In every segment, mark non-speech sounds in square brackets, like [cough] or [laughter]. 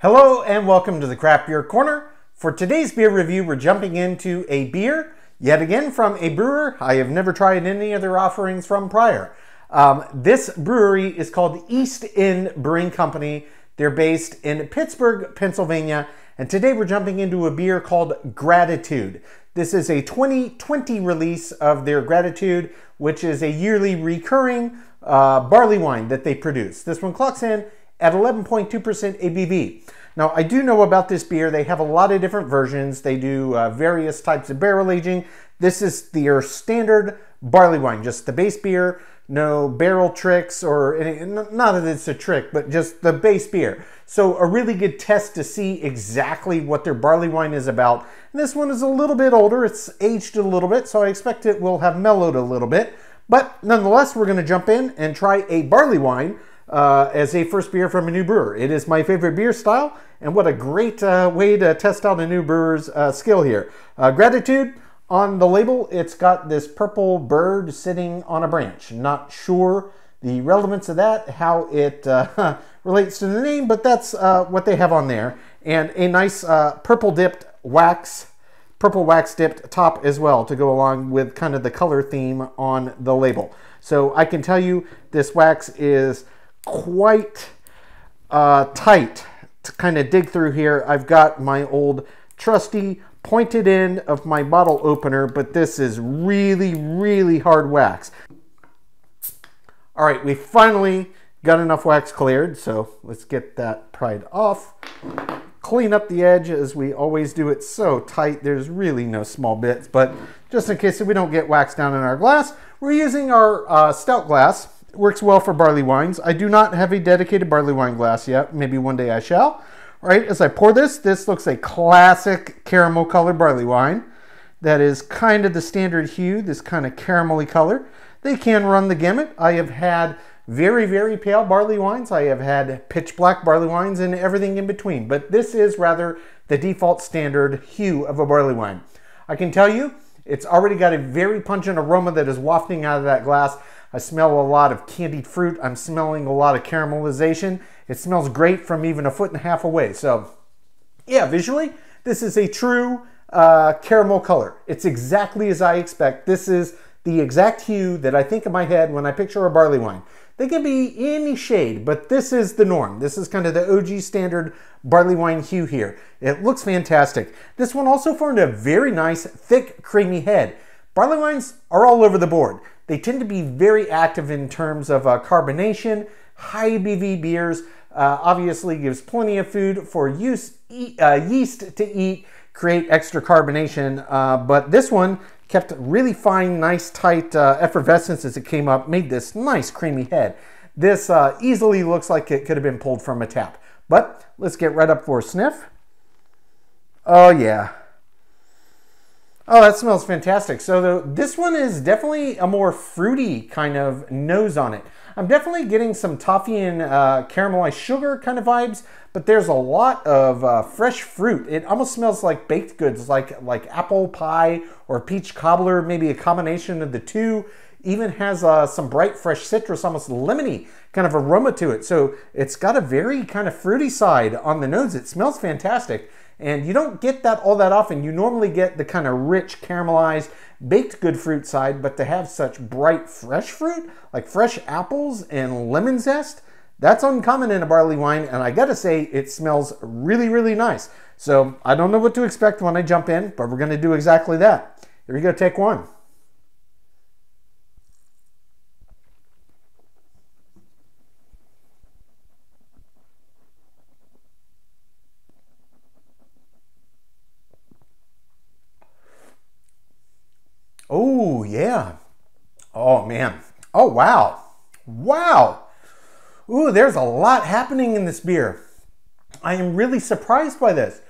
Hello and welcome to the Craft Beer Corner. For today's beer review, we're jumping into a beer, yet again from a brewer I have never tried any of their offerings from prior. Um, this brewery is called East End Brewing Company. They're based in Pittsburgh, Pennsylvania, and today we're jumping into a beer called Gratitude. This is a 2020 release of their Gratitude, which is a yearly recurring uh, barley wine that they produce. This one clocks in at 11.2% ABV. Now, I do know about this beer. They have a lot of different versions. They do uh, various types of barrel aging. This is their standard barley wine, just the base beer, no barrel tricks or any, not that it's a trick, but just the base beer. So a really good test to see exactly what their barley wine is about. And this one is a little bit older. It's aged a little bit, so I expect it will have mellowed a little bit. But nonetheless, we're going to jump in and try a barley wine uh, as a first beer from a new brewer. It is my favorite beer style, and what a great uh, way to test out a new brewer's uh, skill here. Uh, gratitude on the label, it's got this purple bird sitting on a branch. Not sure the relevance of that, how it uh, [laughs] relates to the name, but that's uh, what they have on there. And a nice purple dipped wax purple wax dipped top as well to go along with kind of the color theme on the label. So I can tell you this wax is quite uh, tight to kind of dig through here. I've got my old trusty pointed end of my bottle opener, but this is really, really hard wax. All right, we finally got enough wax cleared, so let's get that pried off. Clean up the edge as we always do. It's so tight, there's really no small bits, but just in case we don't get wax down in our glass, we're using our uh, stout glass works well for barley wines. I do not have a dedicated barley wine glass yet. Maybe one day I shall. All right, as I pour this, this looks a classic caramel colored barley wine. That is kind of the standard hue, this kind of caramelly color. They can run the gamut. I have had very, very pale barley wines. I have had pitch black barley wines and everything in between. But this is rather the default standard hue of a barley wine. I can tell you, it's already got a very pungent aroma that is wafting out of that glass. I smell a lot of candied fruit. I'm smelling a lot of caramelization. It smells great from even a foot and a half away. So yeah, visually, this is a true uh, caramel color. It's exactly as I expect. This is the exact hue that I think in my head when I picture a barley wine. They can be any shade, but this is the norm. This is kind of the OG standard barley wine hue here. It looks fantastic. This one also formed a very nice, thick, creamy head. Barley wines are all over the board. They tend to be very active in terms of uh, carbonation, high ABV beers, uh, obviously gives plenty of food for use, uh, yeast to eat, create extra carbonation. Uh, but this one kept really fine, nice, tight uh, effervescence as it came up, made this nice creamy head. This uh, easily looks like it could have been pulled from a tap. But let's get right up for a sniff. Oh yeah, Oh, that smells fantastic. So the, this one is definitely a more fruity kind of nose on it. I'm definitely getting some toffee and uh, caramelized sugar kind of vibes, but there's a lot of uh, fresh fruit. It almost smells like baked goods, like, like apple pie or peach cobbler, maybe a combination of the two. Even has uh, some bright fresh citrus, almost lemony kind of aroma to it. So it's got a very kind of fruity side on the nose. It smells fantastic. And you don't get that all that often. You normally get the kind of rich caramelized baked good fruit side, but to have such bright fresh fruit, like fresh apples and lemon zest, that's uncommon in a barley wine. And I gotta say, it smells really, really nice. So I don't know what to expect when I jump in, but we're gonna do exactly that. Here we go, take one. Oh, yeah. Oh, man. Oh, wow. Wow. Ooh, there's a lot happening in this beer. I am really surprised by this.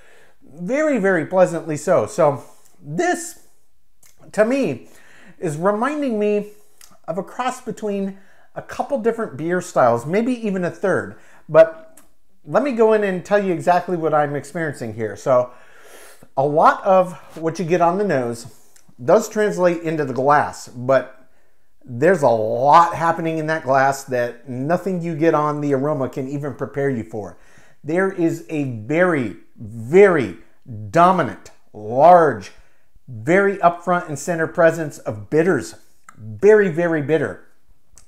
Very, very pleasantly so. So, this, to me, is reminding me of a cross between a couple different beer styles, maybe even a third. But let me go in and tell you exactly what I'm experiencing here. So, a lot of what you get on the nose does translate into the glass, but there's a lot happening in that glass that nothing you get on the aroma can even prepare you for. there is a very, very dominant, large, very upfront and center presence of bitters. Very, very bitter.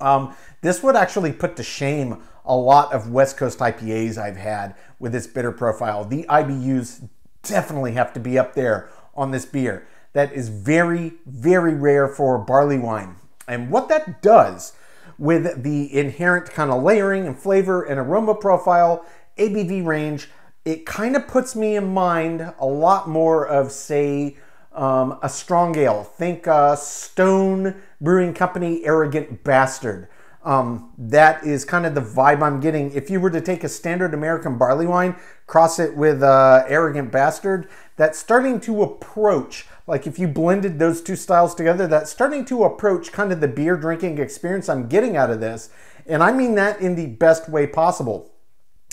Um, this would actually put to shame a lot of West Coast IPAs I've had with this bitter profile. The IBUs definitely have to be up there on this beer. That is very, very rare for barley wine. And what that does with the inherent kind of layering and flavor and aroma profile, ABV range, it kind of puts me in mind a lot more of, say, um, a strong ale. Think uh, Stone Brewing Company Arrogant Bastard. Um, that is kind of the vibe I'm getting. If you were to take a standard American barley wine, cross it with uh, Arrogant Bastard, that's starting to approach, like if you blended those two styles together, that's starting to approach kind of the beer drinking experience I'm getting out of this. And I mean that in the best way possible.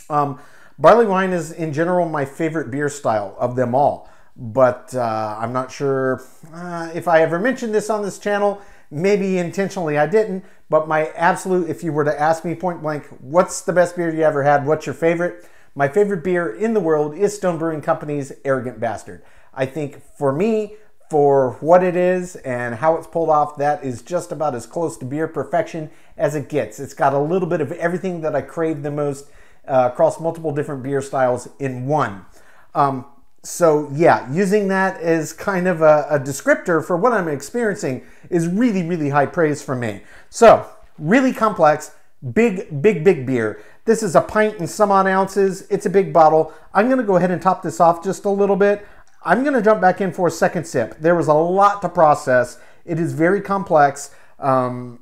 Um, barley wine is, in general, my favorite beer style of them all. But uh, I'm not sure uh, if I ever mentioned this on this channel. Maybe intentionally I didn't. But my absolute, if you were to ask me point blank, what's the best beer you ever had? What's your favorite? My favorite beer in the world is Stone Brewing Company's Arrogant Bastard. I think for me, for what it is and how it's pulled off, that is just about as close to beer perfection as it gets. It's got a little bit of everything that I crave the most uh, across multiple different beer styles in one. Um, so yeah, using that as kind of a, a, descriptor for what I'm experiencing is really, really high praise for me. So really complex, big, big, big beer. This is a pint and some odd ounces. It's a big bottle. I'm gonna go ahead and top this off just a little bit. I'm gonna jump back in for a second sip. There was a lot to process. It is very complex. Um,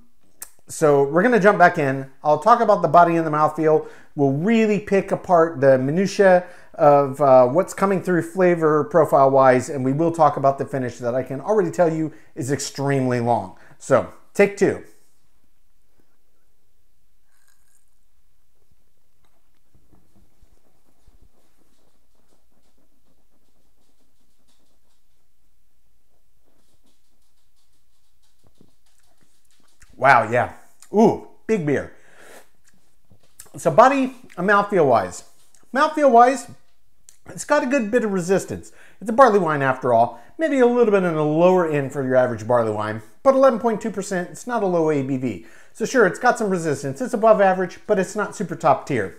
so we're gonna jump back in. I'll talk about the body and the mouthfeel. We'll really pick apart the minutiae of uh, what's coming through flavor profile wise, and we will talk about the finish that I can already tell you is extremely long. So take two. Wow, yeah. Ooh, big beer. So body mouthfeel wise. Mouthfeel wise, it's got a good bit of resistance. It's a barley wine after all. Maybe a little bit on the lower end for your average barley wine, but 11.2%, it's not a low ABV. So sure, it's got some resistance. It's above average, but it's not super top tier.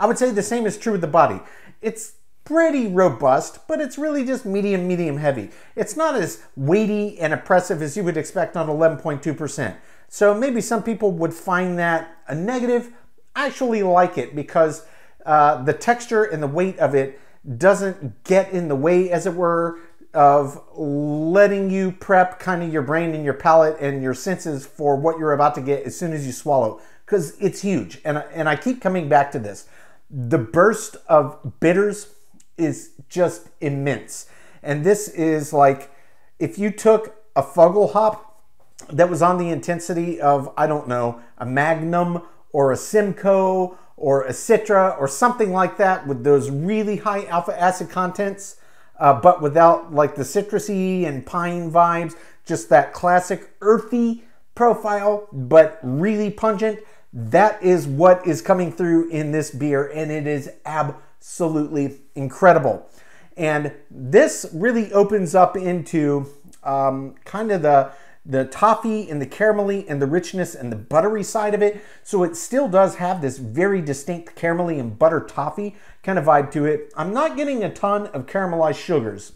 I would say the same is true with the body. It's pretty robust, but it's really just medium, medium heavy. It's not as weighty and oppressive as you would expect on 11.2%. So maybe some people would find that a negative. I actually like it because uh, the texture and the weight of it doesn't get in the way, as it were, of letting you prep kind of your brain and your palate and your senses for what you're about to get as soon as you swallow, because it's huge. And, and I keep coming back to this. The burst of bitters is just immense. And this is like if you took a Fuggle hop that was on the intensity of, I don't know, a Magnum or a Simcoe or a Citra or something like that with those really high alpha acid contents, uh, but without like the citrusy and pine vibes, just that classic earthy profile, but really pungent. That is what is coming through in this beer, and it is absolutely absolutely incredible. And this really opens up into um, kind of the the toffee and the caramelly and the richness and the buttery side of it. So it still does have this very distinct caramelly and butter toffee kind of vibe to it. I'm not getting a ton of caramelized sugars,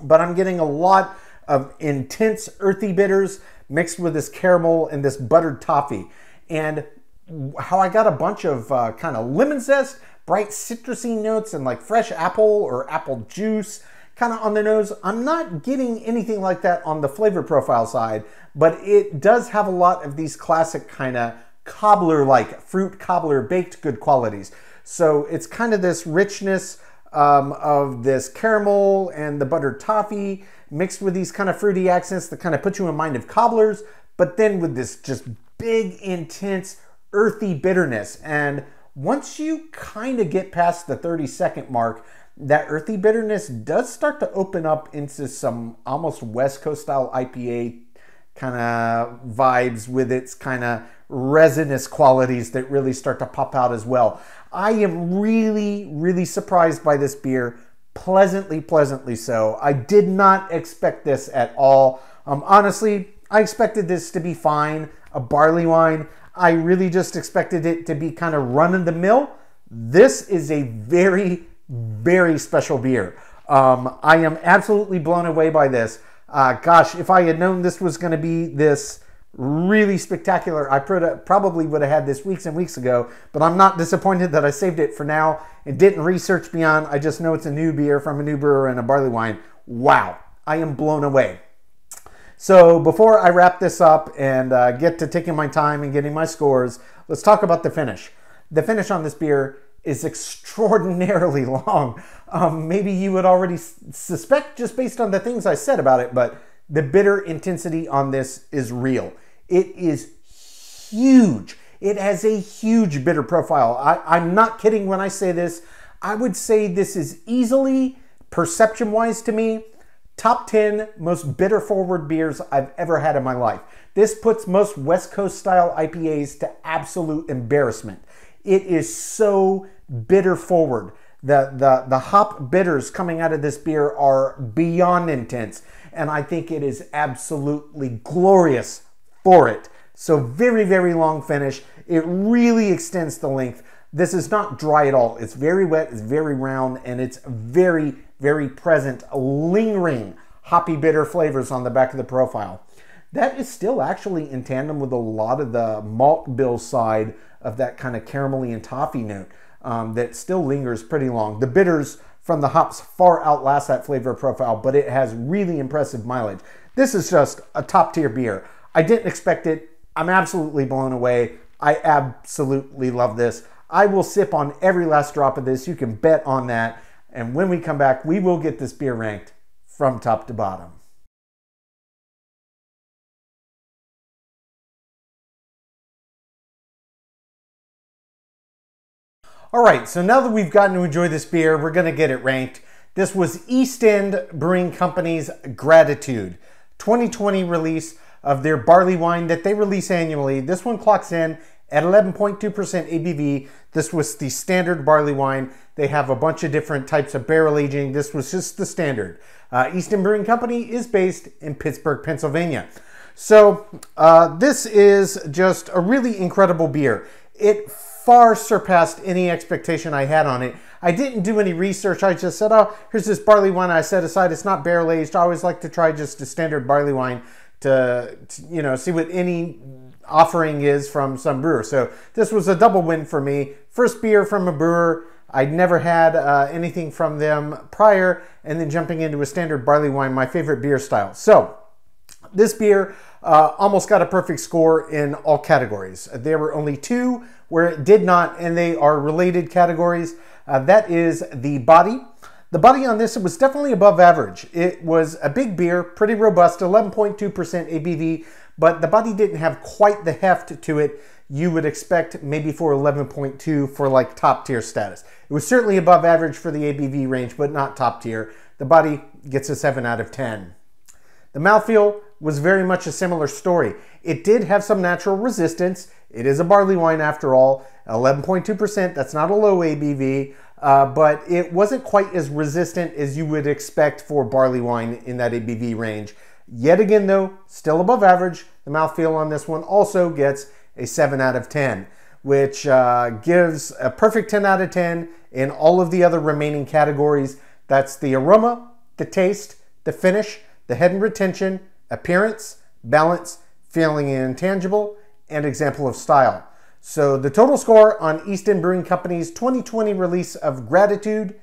but I'm getting a lot of intense earthy bitters mixed with this caramel and this buttered toffee. And how I got a bunch of uh, kind of lemon zest, bright citrusy notes and like fresh apple or apple juice kind of on the nose. I'm not getting anything like that on the flavor profile side, but it does have a lot of these classic kind of cobbler-like, fruit cobbler baked good qualities. So it's kind of this richness um, of this caramel and the buttered toffee mixed with these kind of fruity accents that kind of put you in mind of cobblers, but then with this just big, intense, earthy bitterness. And once you kind of get past the 30 second mark, that earthy bitterness does start to open up into some almost West Coast style IPA kind of vibes with its kind of resinous qualities that really start to pop out as well. I am really, really surprised by this beer. Pleasantly, pleasantly so. I did not expect this at all. Um, honestly, I expected this to be fine, a barley wine. I really just expected it to be kind of run of the mill. This is a very, very special beer. Um, I am absolutely blown away by this. Uh, gosh, if I had known this was going to be this really spectacular, I probably would have had this weeks and weeks ago, but I'm not disappointed that I saved it for now and didn't research beyond. I just know it's a new beer from a new brewer and a barley wine. Wow, I am blown away. So before I wrap this up and uh, get to taking my time and getting my scores, let's talk about the finish. The finish on this beer is [laughs] extraordinarily long. Um, maybe you would already suspect just based on the things I said about it, but the bitter intensity on this is real. It is huge. It has a huge bitter profile. I, I'm not kidding when I say this. I would say this is easily, perception wise to me, top 10 most bitter forward beers I've ever had in my life. This puts most West Coast style IPAs to absolute embarrassment. It is so bitter forward. The, the, the hop bitters coming out of this beer are beyond intense, and I think it is absolutely glorious for it. So very, very long finish. It really extends the length. This is not dry at all. It's very wet, it's very round, and it's very, very present, lingering hoppy bitter flavors on the back of the profile. That is still actually in tandem with a lot of the malt bill side of that kind of caramelly and toffee note um, that still lingers pretty long. The bitters from the hops far outlast that flavor profile, but it has really impressive mileage. This is just a top tier beer. I didn't expect it. I'm absolutely blown away. I absolutely love this. I will sip on every last drop of this. You can bet on that. And when we come back, we will get this beer ranked from top to bottom. All right, so now that we've gotten to enjoy this beer, we're gonna get it ranked. This was East End Brewing Company's Gratitude 2020 release of their barley wine that they release annually. This one clocks in at 11.2% ABV. This was the standard barley wine. They have a bunch of different types of barrel aging. This was just the standard. Uh, East End Brewing Company is based in Pittsburgh, Pennsylvania. So uh, this is just a really incredible beer. It far surpassed any expectation I had on it. I didn't do any research. I just said, oh, here's this barley wine I set aside. It's not barrel aged. I always like to try just a standard barley wine to, to, you know, see what any offering is from some brewer. So this was a double win for me. First beer from a brewer. I'd never had uh, anything from them prior, and then jumping into a standard barley wine, my favorite beer style. So this beer uh, almost got a perfect score in all categories. There were only two where it did not, and they are related categories. Uh, that is the body. The body on this was definitely above average. It was a big beer, pretty robust, 11.2% ABV, but the body didn't have quite the heft to it you would expect maybe for 11.2 for like top tier status. It was certainly above average for the ABV range, but not top tier. The body gets a 7 out of 10. The mouthfeel was very much a similar story. It did have some natural resistance. It is a barley wine after all, 11.2%. That's not a low ABV, uh, but it wasn't quite as resistant as you would expect for barley wine in that ABV range. Yet again, though, still above average. The mouthfeel on this one also gets a 7 out of 10, which uh, gives a perfect 10 out of 10 in all of the other remaining categories. That's the aroma, the taste, the finish, the head and retention, appearance, balance, feeling and intangible, and example of style. So the total score on East End Brewing Company's 2020 release of Gratitude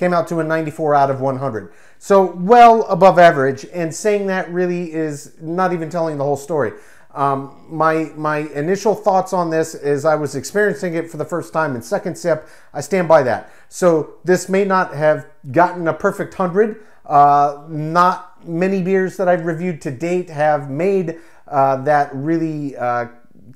came out to a 94 out of 100. So well above average, and saying that really is not even telling the whole story. Um, my my initial thoughts on this is I was experiencing it for the first time in second sip. I stand by that. So this may not have gotten a perfect hundred. Uh, not many beers that I've reviewed to date have made uh, that really uh,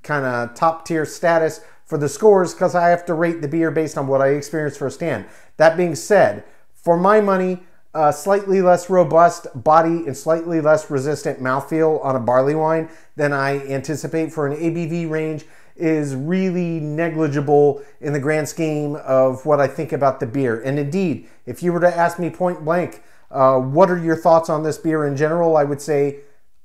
kind of top tier status for the scores because I have to rate the beer based on what I experienced firsthand. That being said, for my money, uh, slightly less robust body and slightly less resistant mouthfeel on a barley wine than I anticipate for an ABV range is really negligible in the grand scheme of what I think about the beer. And indeed, if you were to ask me point blank, uh, what are your thoughts on this beer in general, I would say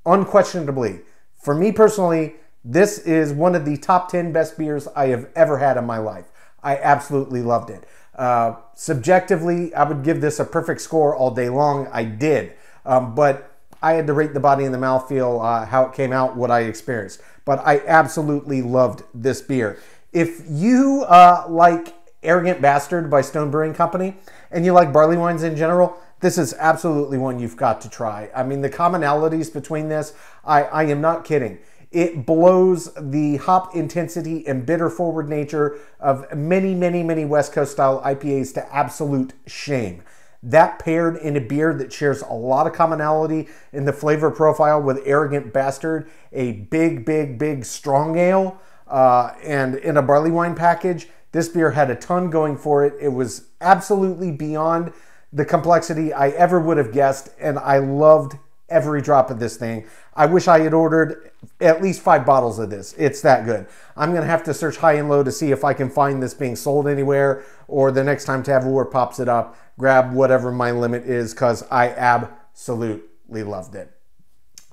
unquestionably, for me personally, this is one of the top 10 best beers I have ever had in my life. I absolutely loved it. Uh, subjectively, I would give this a perfect score all day long. I did. Um, but I had to rate the body and the mouthfeel, uh, how it came out, what I experienced. But I absolutely loved this beer. If you uh, like Arrogant Bastard by Stone Brewing Company and you like barley wines in general, this is absolutely one you've got to try. I mean, the commonalities between this, I, I am not kidding. It blows the hop intensity and bitter forward nature of many, many, many West Coast style IPAs to absolute shame. That paired in a beer that shares a lot of commonality in the flavor profile with Arrogant Bastard, a big, big, big strong ale, uh, and in a barley wine package, this beer had a ton going for it. It was absolutely beyond the complexity I ever would have guessed, and I loved every drop of this thing. I wish I had ordered at least five bottles of this. It's that good. I'm to have to search high and low to see if I can find this being sold anywhere or the next time Tavour pops it up, grab whatever my limit is because I absolutely loved it.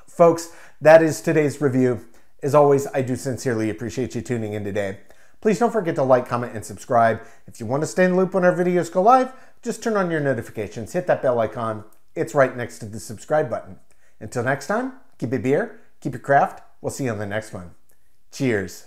Folks, that is today's review. As always, I do sincerely appreciate you tuning in today. Please don't forget to like, comment, and subscribe. If you want to stay in the loop when our videos go live, just turn on your notifications, hit that bell icon. It's right next to the subscribe button. Until next time, keep it beer, keep it craft. We'll see you on the next one. Cheers.